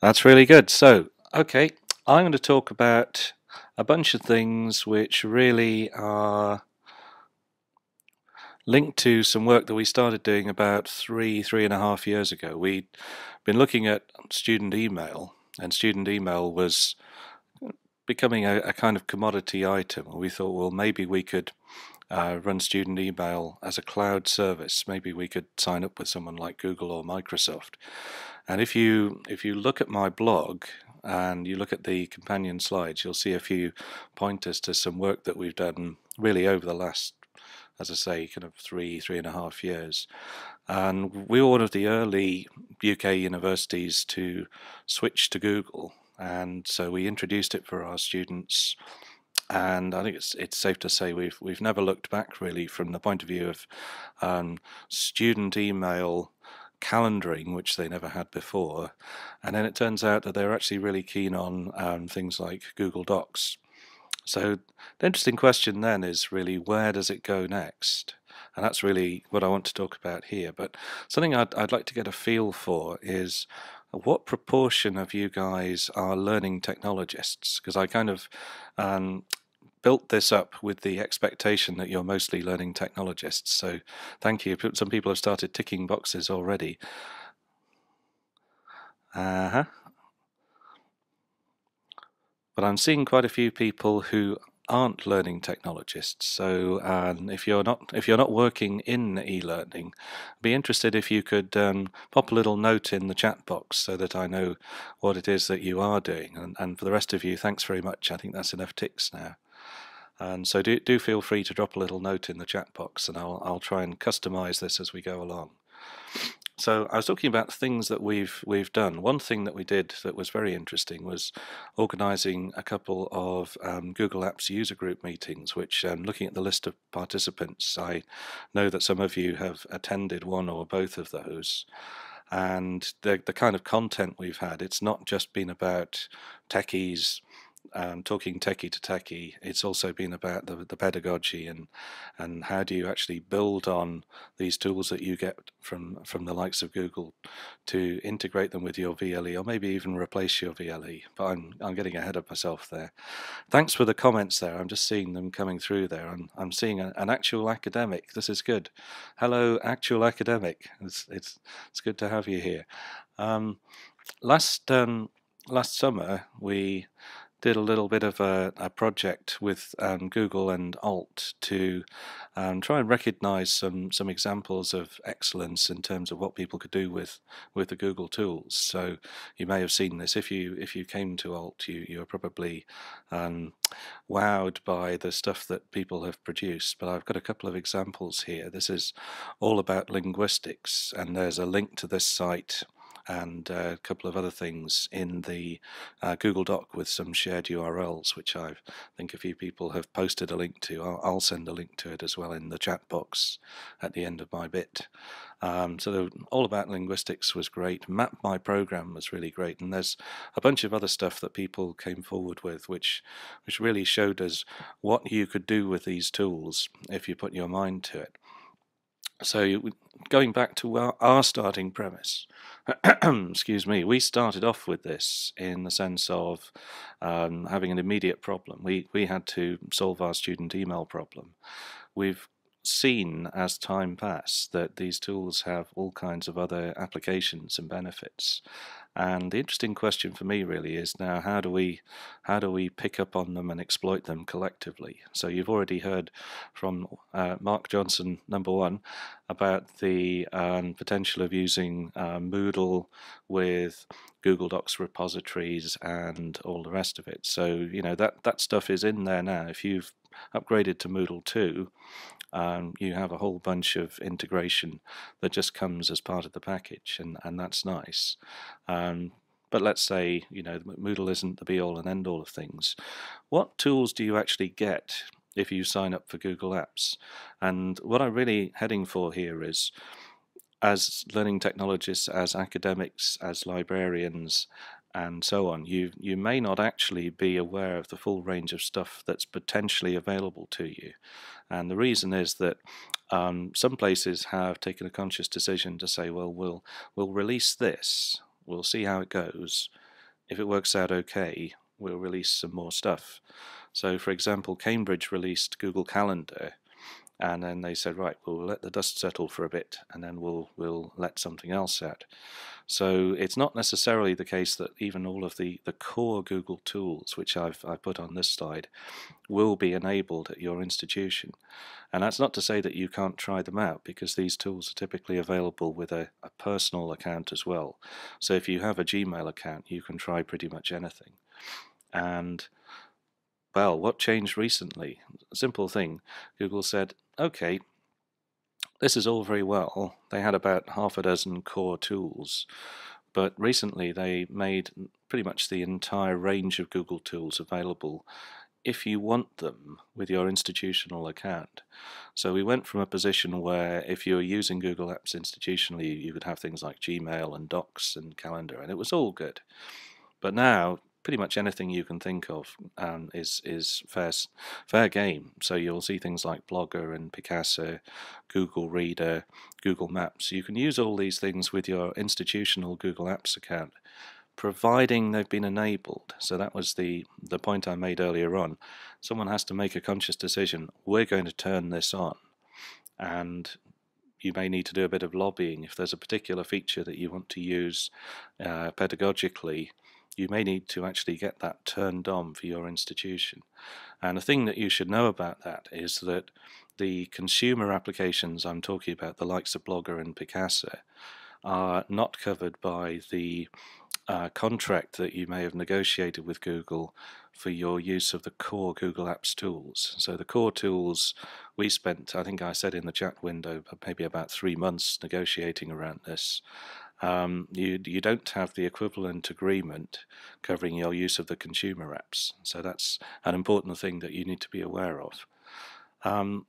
That's really good. So, okay, I'm going to talk about a bunch of things which really are linked to some work that we started doing about three, three and a half years ago. We'd been looking at student email, and student email was becoming a, a kind of commodity item. We thought, well, maybe we could uh, run student email as a cloud service. Maybe we could sign up with someone like Google or Microsoft. And if you if you look at my blog and you look at the companion slides, you'll see a few pointers to some work that we've done really over the last, as I say, kind of three three and a half years. And we were one of the early UK universities to switch to Google, and so we introduced it for our students and I think it's it's safe to say we've we've never looked back really from the point of view of um, student email calendaring, which they never had before, and then it turns out that they're actually really keen on um, things like Google Docs. So the interesting question then is really where does it go next? And that's really what I want to talk about here. But something I'd, I'd like to get a feel for is what proportion of you guys are learning technologists? Because I kind of um, built this up with the expectation that you're mostly learning technologists. So thank you. Some people have started ticking boxes already. Uh-huh. But I'm seeing quite a few people who aren't learning technologists. So um, if you're not if you're not working in e-learning, I'd be interested if you could um, pop a little note in the chat box so that I know what it is that you are doing. And, and for the rest of you, thanks very much. I think that's enough ticks now. And so do, do feel free to drop a little note in the chat box and I'll, I'll try and customize this as we go along. So I was talking about things that we've we've done. One thing that we did that was very interesting was organising a couple of um, Google Apps user group meetings. Which, um, looking at the list of participants, I know that some of you have attended one or both of those. And the the kind of content we've had, it's not just been about techies um, talking techie to techie, it's also been about the, the pedagogy and and how do you actually build on these tools that you get from from the likes of Google to integrate them with your VLE or maybe even replace your VLE. But I'm I'm getting ahead of myself there. Thanks for the comments there. I'm just seeing them coming through there. I'm I'm seeing a, an actual academic. This is good. Hello, actual academic. It's it's it's good to have you here. Um, last um, last summer we did a little bit of a, a project with um, Google and Alt to um, try and recognize some some examples of excellence in terms of what people could do with with the Google tools. So you may have seen this if you if you came to Alt, you you are probably um, wowed by the stuff that people have produced. But I've got a couple of examples here. This is all about linguistics, and there's a link to this site and uh, a couple of other things in the uh, Google Doc with some shared URLs, which I think a few people have posted a link to. I'll, I'll, send a link to it as well in the chat box at the end of my bit. Um, so all about linguistics was great. Map my program was really great, and there's a bunch of other stuff that people came forward with, which which really showed us what you could do with these tools if you put your mind to it. So going back to our, our starting premise, excuse me, we started off with this in the sense of um, having an immediate problem. We we had to solve our student email problem. We've seen as time passed that these tools have all kinds of other applications and benefits and the interesting question for me really is now how do we how do we pick up on them and exploit them collectively? So you've already heard from uh, Mark Johnson, number one, about the um, potential of using uh, Moodle with Google Docs repositories and all the rest of it. So you know that that stuff is in there now. If you've upgraded to Moodle 2, um, you have a whole bunch of integration that just comes as part of the package, and, and that's nice. Um, but let's say you know Moodle isn't the be all and end all of things. What tools do you actually get if you sign up for Google Apps? And what I'm really heading for here is as learning technologists, as academics, as librarians, and so on, you you may not actually be aware of the full range of stuff that's potentially available to you. And the reason is that um, some places have taken a conscious decision to say, well, we'll we'll release this, we'll see how it goes, if it works out okay, we'll release some more stuff. So, for example, Cambridge released Google Calendar, and then they said, right, we'll let the dust settle for a bit, and then we'll we'll let something else out. So it's not necessarily the case that even all of the, the core Google tools, which I've I put on this slide, will be enabled at your institution. And that's not to say that you can't try them out, because these tools are typically available with a, a personal account as well. So if you have a Gmail account, you can try pretty much anything. And well, what changed recently? Simple thing. Google said, okay, this is all very well. They had about half a dozen core tools, but recently they made pretty much the entire range of Google tools available if you want them with your institutional account. So we went from a position where if you were using Google Apps institutionally, you could have things like Gmail and Docs and Calendar, and it was all good. But now pretty much anything you can think of um, is is fair fair game. So you'll see things like Blogger and Picasa, Google Reader, Google Maps. You can use all these things with your institutional Google Apps account, providing they've been enabled. So that was the the point I made earlier on. Someone has to make a conscious decision. We're going to turn this on, and you may need to do a bit of lobbying if there's a particular feature that you want to use uh, pedagogically you may need to actually get that turned on for your institution. And the thing that you should know about that is that the consumer applications I'm talking about, the likes of Blogger and Picasa, are not covered by the uh, contract that you may have negotiated with Google for your use of the core Google Apps tools. So the core tools, we spent, I think I said in the chat window, maybe about three months negotiating around this um, you, you don't have the equivalent agreement covering your use of the consumer apps. So that's an important thing that you need to be aware of. Um,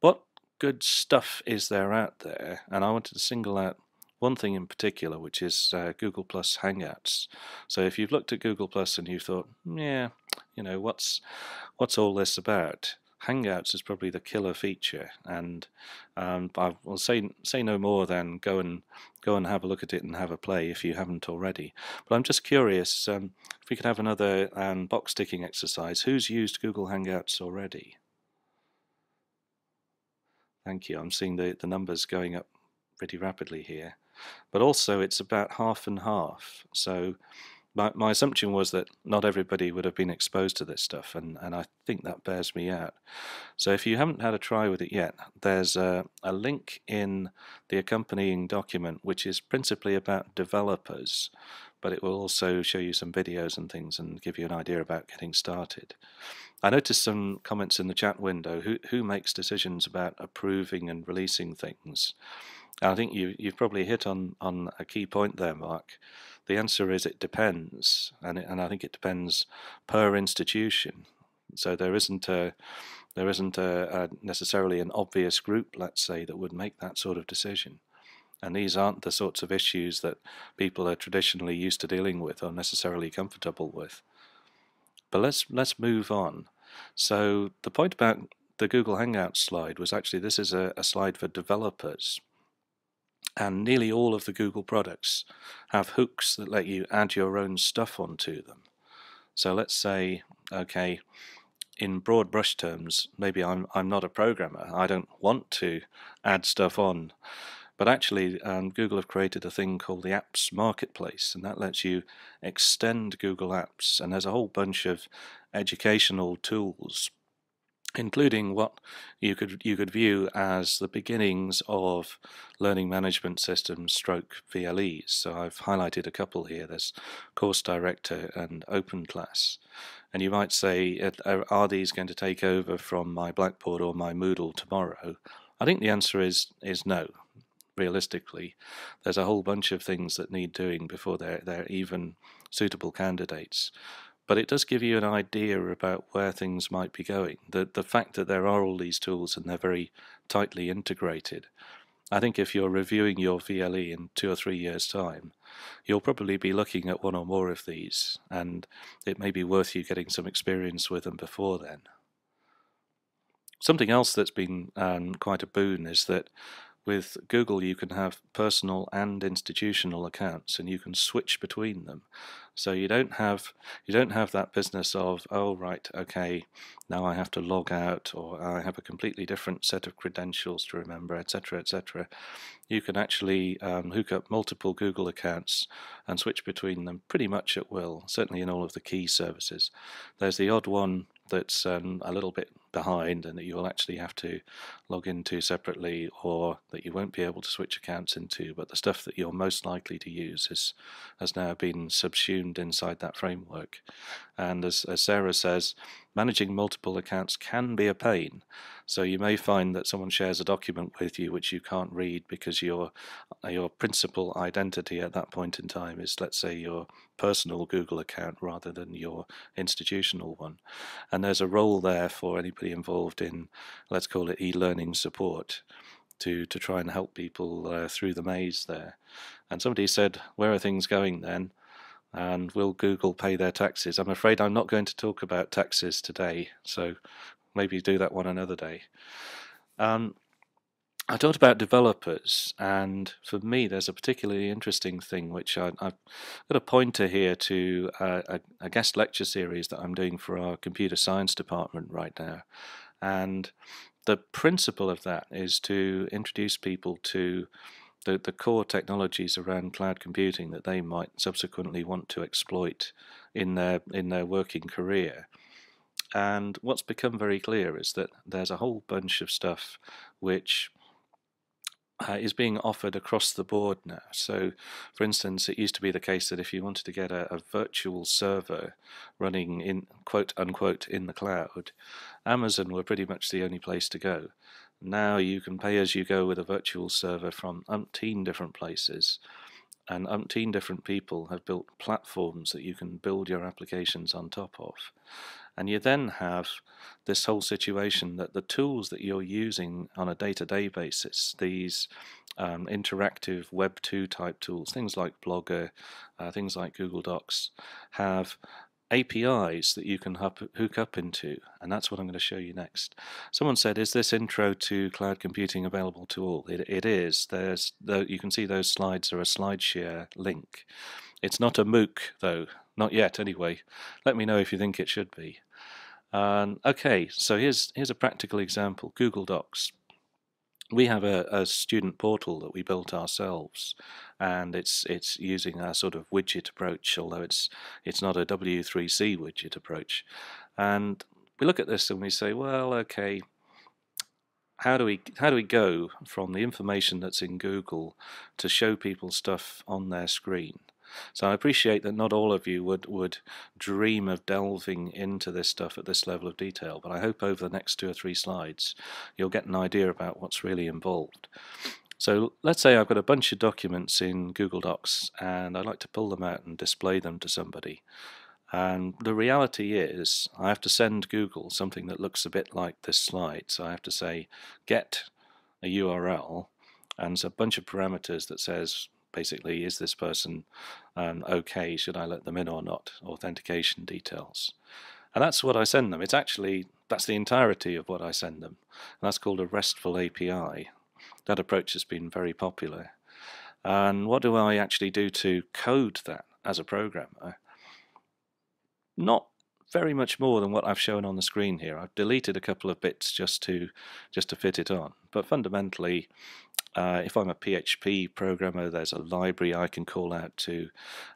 what good stuff is there out there? And I wanted to single out one thing in particular, which is uh, Google Plus Hangouts. So if you've looked at Google Plus and you thought, yeah, you know, what's what's all this about? Hangouts is probably the killer feature, and um, I will say say no more than go and go and have a look at it and have a play if you haven't already. But I'm just curious um, if we could have another um, box ticking exercise. Who's used Google Hangouts already? Thank you. I'm seeing the the numbers going up pretty rapidly here, but also it's about half and half. So my, my assumption was that not everybody would have been exposed to this stuff, and, and I think that bears me out. So if you haven't had a try with it yet, there's a, a link in the accompanying document which is principally about developers, but it will also show you some videos and things and give you an idea about getting started. I noticed some comments in the chat window. Who, who makes decisions about approving and releasing things? I think you, you've probably hit on, on a key point there, Mark. The answer is it depends, and it, and I think it depends per institution. So there isn't a there isn't a, a necessarily an obvious group, let's say, that would make that sort of decision. And these aren't the sorts of issues that people are traditionally used to dealing with or necessarily comfortable with. But let's let's move on. So the point about the Google Hangouts slide was actually this is a, a slide for developers and nearly all of the Google products have hooks that let you add your own stuff onto them. So let's say, okay, in broad brush terms, maybe I'm I'm not a programmer. I don't want to add stuff on, but actually, um, Google have created a thing called the Apps Marketplace, and that lets you extend Google Apps. And there's a whole bunch of educational tools including what you could you could view as the beginnings of learning management systems stroke VLEs. So I've highlighted a couple here. There's Course Director and Open Class. And you might say, uh, are these going to take over from my Blackboard or my Moodle tomorrow? I think the answer is is no. Realistically, there's a whole bunch of things that need doing before they're they're even suitable candidates but it does give you an idea about where things might be going. The the fact that there are all these tools and they're very tightly integrated. I think if you're reviewing your VLE in two or three years' time, you'll probably be looking at one or more of these, and it may be worth you getting some experience with them before then. Something else that's been um, quite a boon is that with Google you can have personal and institutional accounts and you can switch between them so you don't have you don't have that business of oh right okay now I have to log out or I have a completely different set of credentials to remember etc etc you can actually um, hook up multiple Google accounts and switch between them pretty much at will certainly in all of the key services. There's the odd one that's um, a little bit behind and that you'll actually have to log into separately or that you won't be able to switch accounts into but the stuff that you're most likely to use is has now been subsumed inside that framework. And as, as Sarah says managing multiple accounts can be a pain. So you may find that someone shares a document with you which you can't read because your your principal identity at that point in time is let's say your personal Google account rather than your institutional one. And there's a role there for anybody involved in let's call it e-learning support to to try and help people uh, through the maze there and somebody said where are things going then and will Google pay their taxes? I'm afraid I'm not going to talk about taxes today, so maybe do that one another day. Um, I talked about developers, and for me, there's a particularly interesting thing which I, have got a pointer here to a, a, guest lecture series that I'm doing for our computer science department right now. And the principle of that is to introduce people to the, the core technologies around cloud computing that they might subsequently want to exploit in their in their working career. And what's become very clear is that there's a whole bunch of stuff which uh, is being offered across the board now. So, for instance, it used to be the case that if you wanted to get a, a, virtual server running in quote unquote in the cloud, Amazon were pretty much the only place to go. Now you can pay as you go with a virtual server from umpteen different places, and umpteen different people have built platforms that you can build your applications on top of. And you then have this whole situation that the tools that you're using on a day to day basis, these um, interactive Web 2 type tools, things like Blogger, uh, things like Google Docs, have APIs that you can hook up into, and that's what I'm going to show you next. Someone said, "Is this intro to cloud computing available to all?" It, it is. There's the, you can see those slides are a SlideShare link. It's not a MOOC though, not yet anyway. Let me know if you think it should be. Um, okay, so here's here's a practical example: Google Docs we have a, a, student portal that we built ourselves, and it's it's using a sort of widget approach, although it's it's not a W3C widget approach. And we look at this and we say, well, okay, how do we how do we go from the information that's in Google to show people stuff on their screen? So I appreciate that not all of you would, would dream of delving into this stuff at this level of detail, but I hope over the next two or three slides you'll get an idea about what's really involved. So let's say I've got a bunch of documents in Google Docs and I'd like to pull them out and display them to somebody. And the reality is I have to send Google something that looks a bit like this slide. So I have to say get a URL and a bunch of parameters that says basically is this person um, okay? Should I let them in or not? Authentication details. And that's what I send them. It's actually that's the entirety of what I send them. And that's called a RESTful API that approach has been very popular. And what do I actually do to code that as a programmer? Not very much more than what I've shown on the screen here. I've deleted a couple of bits just to just to fit it on. But fundamentally, uh, if I'm a PHP programmer, there's a library I can call out to,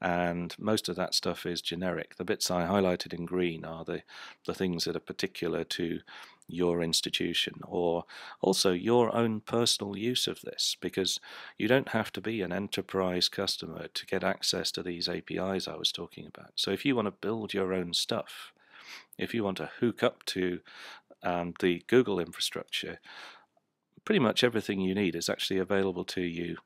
and most of that stuff is generic. The bits I highlighted in green are the, the things that are particular to your institution or also your own personal use of this because you don't have to be an enterprise customer to get access to these APIs I was talking about. So if you want to build your own stuff, if you want to hook up to um, the Google infrastructure, pretty much everything you need is actually available to you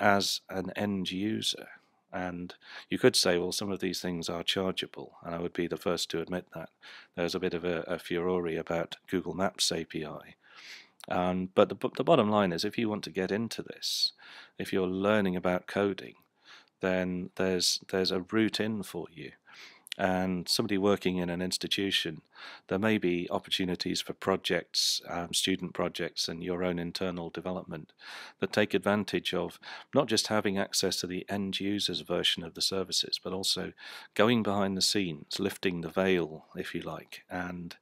as an end user. And you could say, well, some of these things are chargeable, and I would be the first to admit that. There's a bit of a, a furore about Google Maps API. Um, but the, the bottom line is, if you want to get into this, if you're learning about coding, then there's there's a route in for you. And somebody working in an institution, there may be opportunities for projects, um, student projects, and your own internal development that take advantage of not just having access to the end user's version of the services, but also going behind the scenes, lifting the veil, if you like, and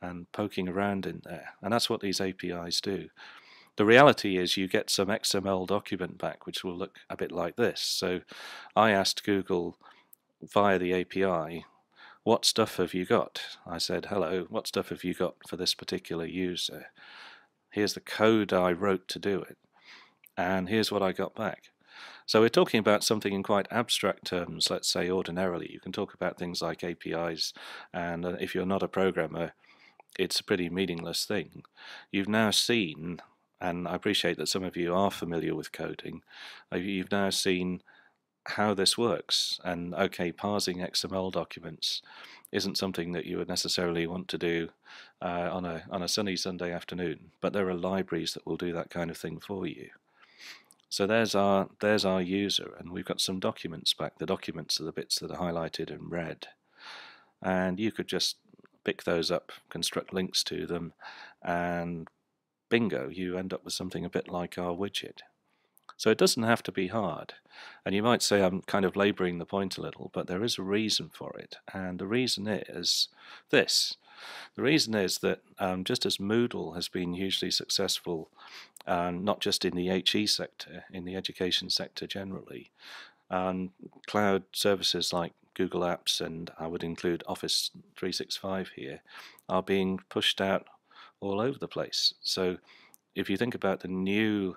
and poking around in there. And that's what these APIs do. The reality is you get some XML document back which will look a bit like this. So I asked Google via the API, what stuff have you got? I said, hello, what stuff have you got for this particular user? Here's the code I wrote to do it. And here's what I got back. So we're talking about something in quite abstract terms, let's say ordinarily. You can talk about things like APIs, and uh, if you're not a programmer, it's a pretty meaningless thing. You've now seen, and I appreciate that some of you are familiar with coding, uh, you've now seen how this works. And okay, parsing XML documents isn't something that you would necessarily want to do uh, on a on a sunny Sunday afternoon, but there are libraries that will do that kind of thing for you. So there's our there's our user, and we've got some documents back. The documents are the bits that are highlighted in red, and you could just pick those up, construct links to them, and bingo, you end up with something a bit like our widget. So it doesn't have to be hard. And you might say I'm kind of laboring the point a little, but there is a reason for it. And the reason is this. The reason is that um, just as Moodle has been hugely successful, um, not just in the HE sector, in the education sector generally, um, cloud services like Google Apps, and I would include Office 365 here, are being pushed out all over the place. So if you think about the new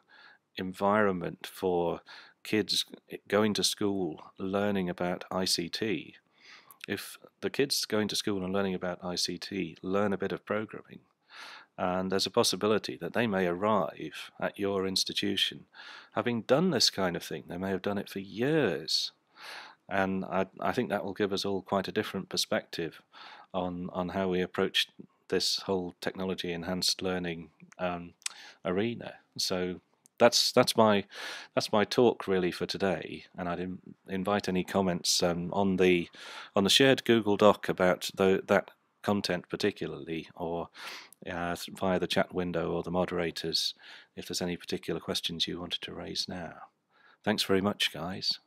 environment for kids going to school learning about ICT, if the kids going to school and learning about ICT learn a bit of programming, and there's a possibility that they may arrive at your institution having done this kind of thing. They may have done it for years. And I, I think that will give us all quite a different perspective on, on how we approach this whole technology enhanced learning um, arena. So that's that's my that's my talk really for today, and I'd invite any comments um, on the on the shared Google Doc about the, that content particularly, or uh, via the chat window or the moderators, if there's any particular questions you wanted to raise now. Thanks very much, guys.